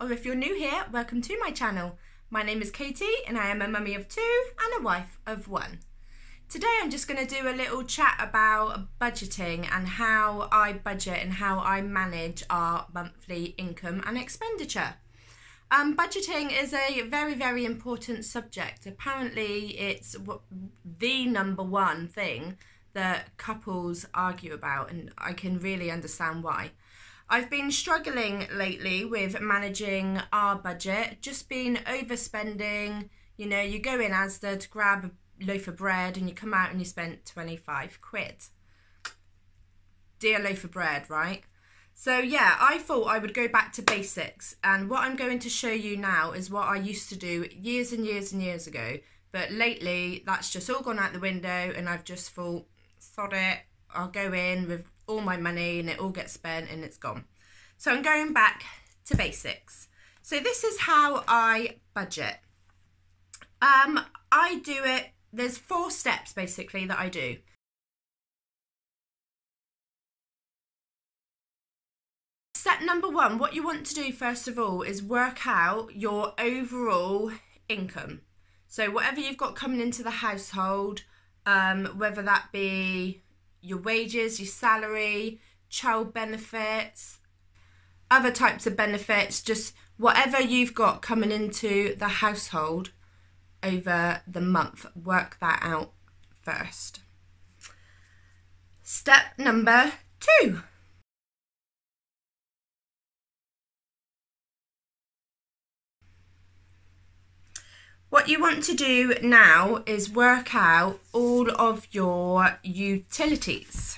or if you're new here, welcome to my channel. My name is Katie and I am a mummy of two and a wife of one. Today I'm just going to do a little chat about budgeting and how I budget and how I manage our monthly income and expenditure. Um, budgeting is a very, very important subject. Apparently, it's the number one thing that couples argue about, and I can really understand why. I've been struggling lately with managing our budget, just been overspending. You know, you go in Asda to grab a loaf of bread and you come out and you spent 25 quid. Dear loaf of bread, right? So, yeah, I thought I would go back to basics. And what I'm going to show you now is what I used to do years and years and years ago. But lately, that's just all gone out the window, and I've just thought, sod it, I'll go in with all my money and it all gets spent and it's gone. So I'm going back to basics. So this is how I budget. Um, I do it, there's four steps basically that I do. Step number one, what you want to do first of all is work out your overall income. So whatever you've got coming into the household, um, whether that be your wages, your salary, child benefits, other types of benefits, just whatever you've got coming into the household over the month, work that out first. Step number two. What you want to do now is work out all of your utilities.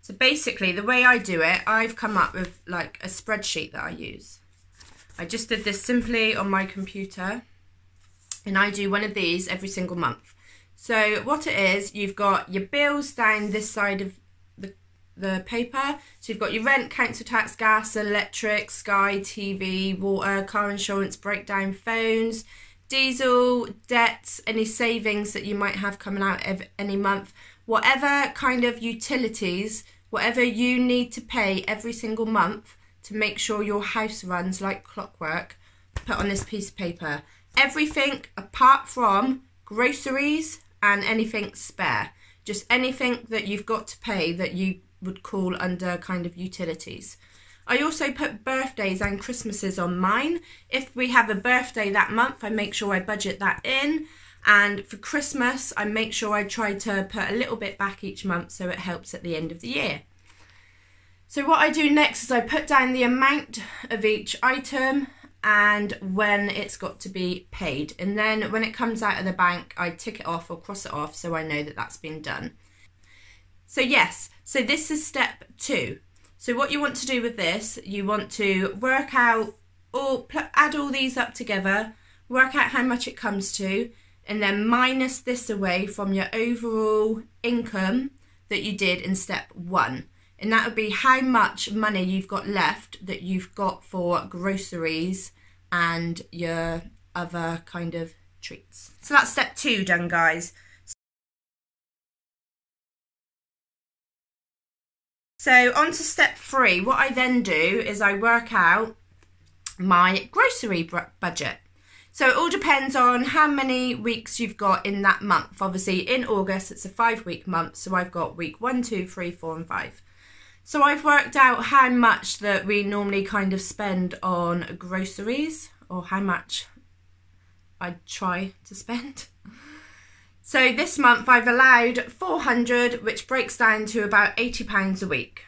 So basically the way I do it, I've come up with like a spreadsheet that I use. I just did this simply on my computer and I do one of these every single month. So what it is, you've got your bills down this side of the, the paper. So you've got your rent, council tax, gas, electric, Sky, TV, water, car insurance, breakdown, phones, diesel, debts, any savings that you might have coming out of any month, whatever kind of utilities, whatever you need to pay every single month to make sure your house runs like clockwork, put on this piece of paper. Everything apart from groceries and anything spare. Just anything that you've got to pay that you would call under kind of utilities. I also put birthdays and Christmases on mine. If we have a birthday that month, I make sure I budget that in. And for Christmas, I make sure I try to put a little bit back each month so it helps at the end of the year. So what I do next is I put down the amount of each item and when it's got to be paid. And then when it comes out of the bank, I tick it off or cross it off so I know that that's been done. So yes, so this is step two. So what you want to do with this, you want to work out or add all these up together, work out how much it comes to, and then minus this away from your overall income that you did in step one. And that would be how much money you've got left that you've got for groceries and your other kind of treats. So that's step two done, guys. So on to step three. What I then do is I work out my grocery budget. So it all depends on how many weeks you've got in that month. Obviously in August it's a five week month. So I've got week one, two, three, four and five. So I've worked out how much that we normally kind of spend on groceries or how much I try to spend. So this month I've allowed 400, which breaks down to about £80 a week.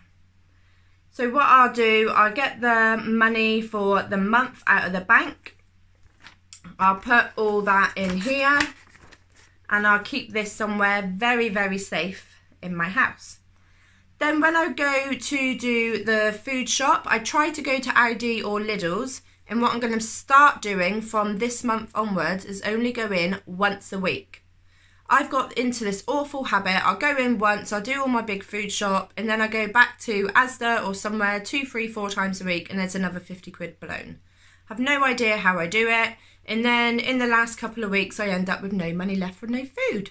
So what I'll do, I'll get the money for the month out of the bank. I'll put all that in here and I'll keep this somewhere very, very safe in my house. Then when I go to do the food shop, I try to go to Aldi or Lidl's and what I'm going to start doing from this month onwards is only go in once a week. I've got into this awful habit. I'll go in once, I'll do all my big food shop, and then I go back to Asda or somewhere two, three, four times a week, and there's another 50 quid blown. I've no idea how I do it, and then in the last couple of weeks, I end up with no money left for no food.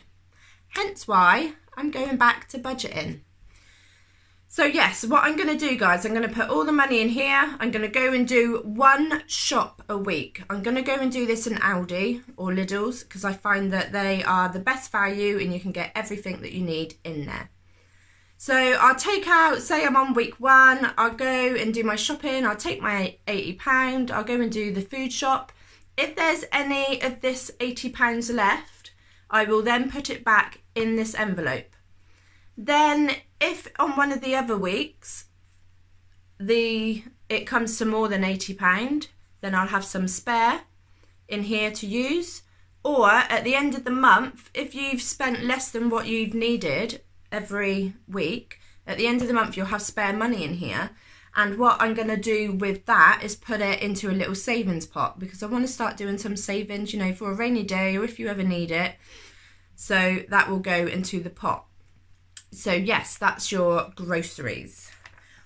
Hence why I'm going back to budgeting. So yes, what I'm going to do guys, I'm going to put all the money in here. I'm going to go and do one shop a week. I'm going to go and do this in Aldi or Lidl's because I find that they are the best value and you can get everything that you need in there. So I'll take out, say I'm on week one, I'll go and do my shopping, I'll take my £80, I'll go and do the food shop. If there's any of this £80 left, I will then put it back in this envelope. Then if on one of the other weeks the it comes to more than £80, then I'll have some spare in here to use. Or at the end of the month, if you've spent less than what you've needed every week, at the end of the month you'll have spare money in here. And what I'm going to do with that is put it into a little savings pot because I want to start doing some savings, you know, for a rainy day or if you ever need it. So that will go into the pot. So yes, that's your groceries.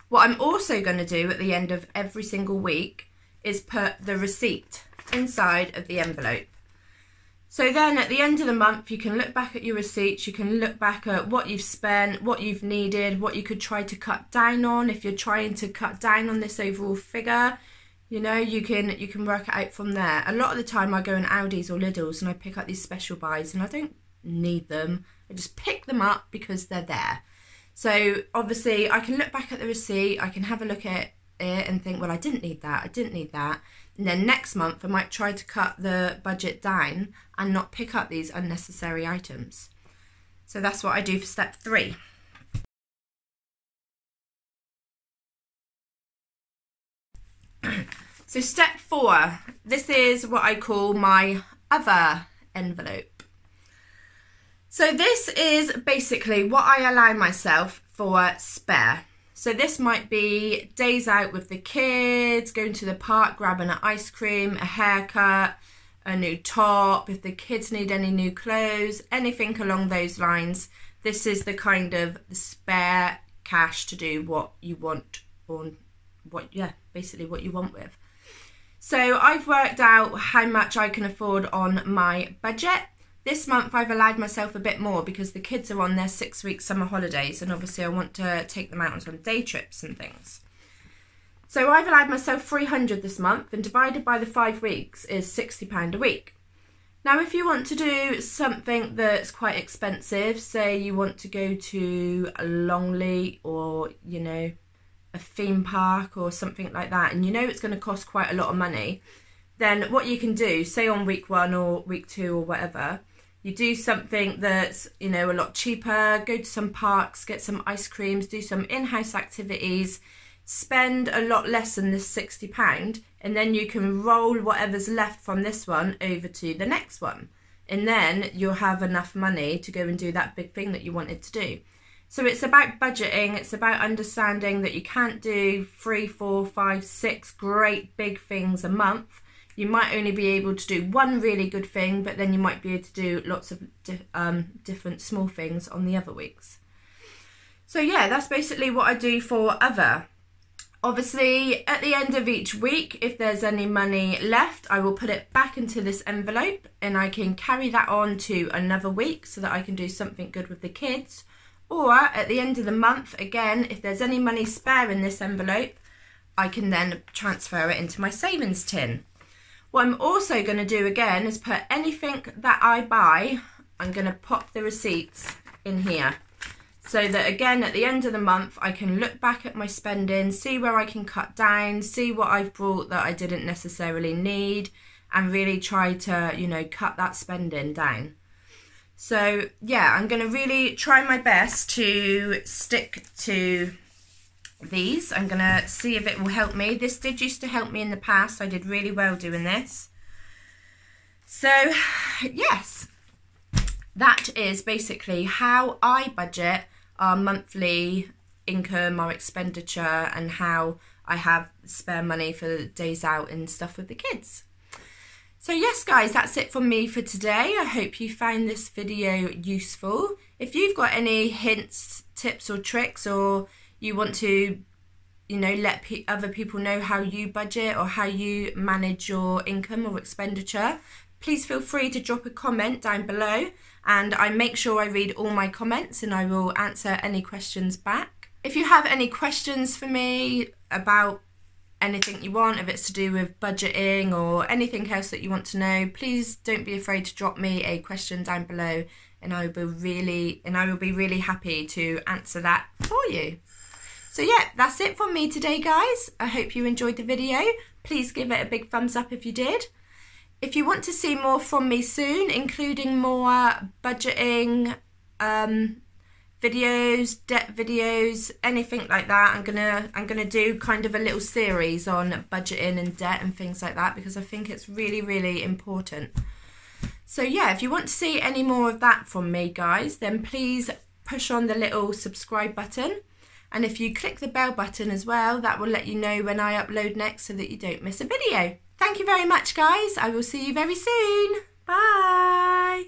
What I'm also going to do at the end of every single week is put the receipt inside of the envelope. So then at the end of the month, you can look back at your receipts, you can look back at what you've spent, what you've needed, what you could try to cut down on if you're trying to cut down on this overall figure. You know, you can you can work it out from there. A lot of the time I go in Aldi's or Lidl's and I pick up these special buys and I don't need them. I just pick them up because they're there. So obviously I can look back at the receipt, I can have a look at it and think, well, I didn't need that, I didn't need that. And then next month I might try to cut the budget down and not pick up these unnecessary items. So that's what I do for step three. so step four, this is what I call my other envelope. So this is basically what I allow myself for spare. So this might be days out with the kids, going to the park, grabbing an ice cream, a haircut, a new top, if the kids need any new clothes, anything along those lines. This is the kind of spare cash to do what you want or what, yeah, basically what you want with. So I've worked out how much I can afford on my budget this month I've allowed myself a bit more because the kids are on their six week summer holidays and obviously I want to take them out on some day trips and things. So I've allowed myself 300 this month and divided by the five weeks is £60 a week. Now if you want to do something that's quite expensive, say you want to go to a Longleat or, you know, a theme park or something like that and you know it's going to cost quite a lot of money, then what you can do, say on week one or week two or whatever, you do something that's you know a lot cheaper go to some parks get some ice creams do some in-house activities spend a lot less than this 60 pound and then you can roll whatever's left from this one over to the next one. And then you'll have enough money to go and do that big thing that you wanted to do. So it's about budgeting it's about understanding that you can't do three four five six great big things a month you might only be able to do one really good thing, but then you might be able to do lots of di um, different small things on the other weeks. So yeah, that's basically what I do for other. Obviously, at the end of each week, if there's any money left, I will put it back into this envelope and I can carry that on to another week so that I can do something good with the kids. Or at the end of the month, again, if there's any money spare in this envelope, I can then transfer it into my savings tin. What I'm also going to do again is put anything that I buy, I'm going to pop the receipts in here. So that again, at the end of the month, I can look back at my spending, see where I can cut down, see what I've brought that I didn't necessarily need, and really try to, you know, cut that spending down. So yeah, I'm going to really try my best to stick to these. I'm going to see if it will help me. This did used to help me in the past. I did really well doing this. So, yes, that is basically how I budget our monthly income, our expenditure, and how I have spare money for days out and stuff with the kids. So yes guys, that's it from me for today. I hope you found this video useful. If you've got any hints, tips or tricks or you want to you know let pe other people know how you budget or how you manage your income or expenditure please feel free to drop a comment down below and I make sure I read all my comments and I will answer any questions back if you have any questions for me about anything you want, if it's to do with budgeting or anything else that you want to know, please don't be afraid to drop me a question down below and I will be really and I will be really happy to answer that for you. So yeah, that's it from me today guys. I hope you enjoyed the video. Please give it a big thumbs up if you did. If you want to see more from me soon, including more budgeting um, videos, debt videos, anything like that, I'm gonna I'm gonna do kind of a little series on budgeting and debt and things like that because I think it's really really important. So yeah, if you want to see any more of that from me, guys, then please push on the little subscribe button. And if you click the bell button as well, that will let you know when I upload next so that you don't miss a video. Thank you very much, guys. I will see you very soon. Bye.